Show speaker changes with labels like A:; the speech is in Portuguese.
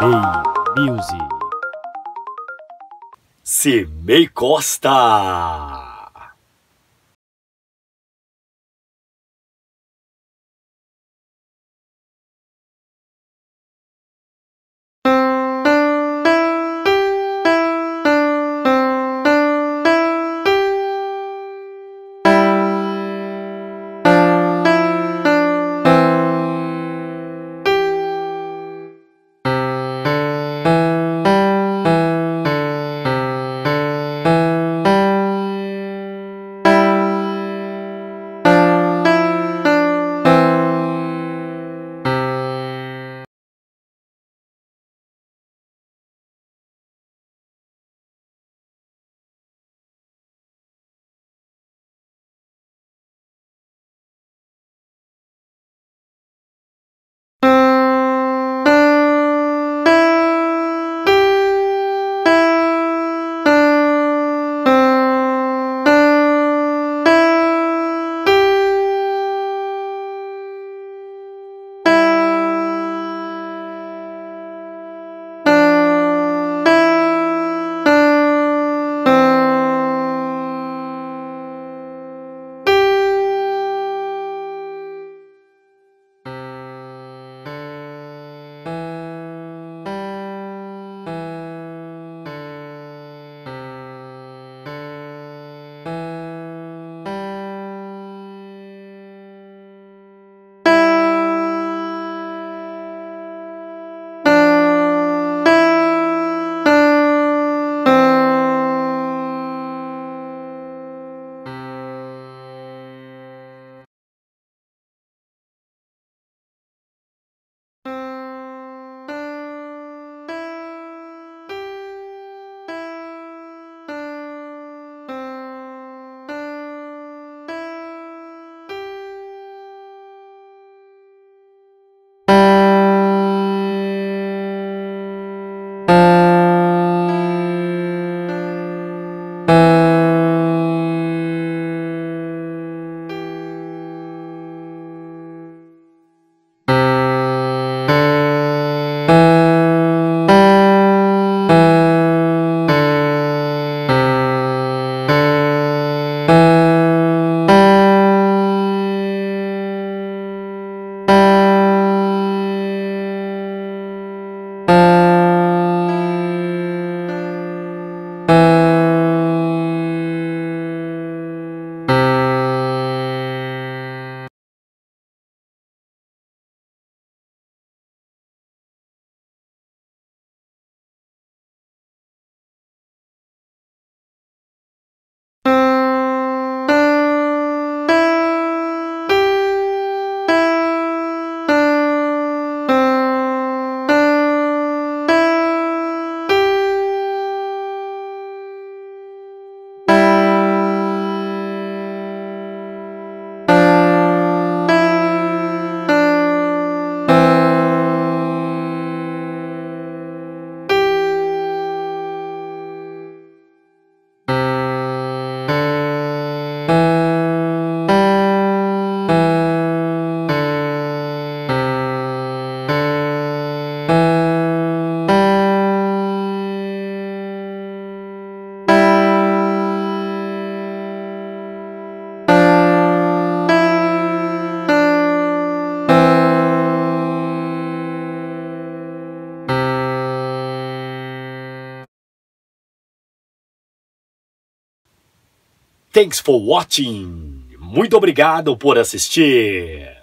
A: May Music.
B: Cimei Costa. Thanks for watching. Muito obrigado por assistir.